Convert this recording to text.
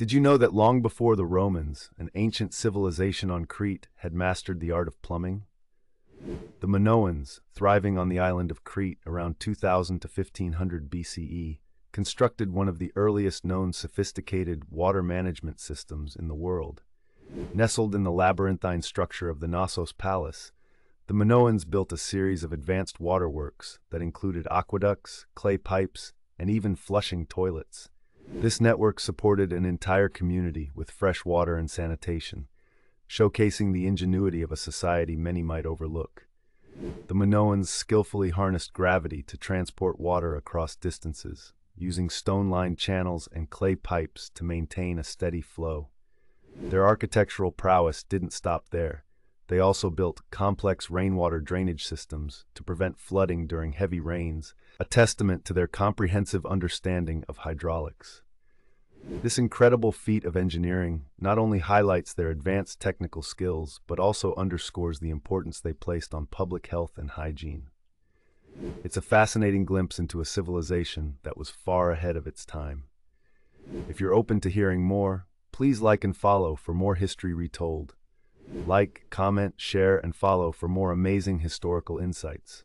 Did you know that long before the Romans, an ancient civilization on Crete had mastered the art of plumbing? The Minoans, thriving on the island of Crete around 2000 to 1500 BCE, constructed one of the earliest known sophisticated water management systems in the world. Nestled in the labyrinthine structure of the Knossos Palace, the Minoans built a series of advanced waterworks that included aqueducts, clay pipes, and even flushing toilets. This network supported an entire community with fresh water and sanitation, showcasing the ingenuity of a society many might overlook. The Minoans skillfully harnessed gravity to transport water across distances, using stone-lined channels and clay pipes to maintain a steady flow. Their architectural prowess didn't stop there. They also built complex rainwater drainage systems to prevent flooding during heavy rains, a testament to their comprehensive understanding of hydraulics. This incredible feat of engineering not only highlights their advanced technical skills, but also underscores the importance they placed on public health and hygiene. It's a fascinating glimpse into a civilization that was far ahead of its time. If you're open to hearing more, please like and follow for more history retold. Like, comment, share, and follow for more amazing historical insights.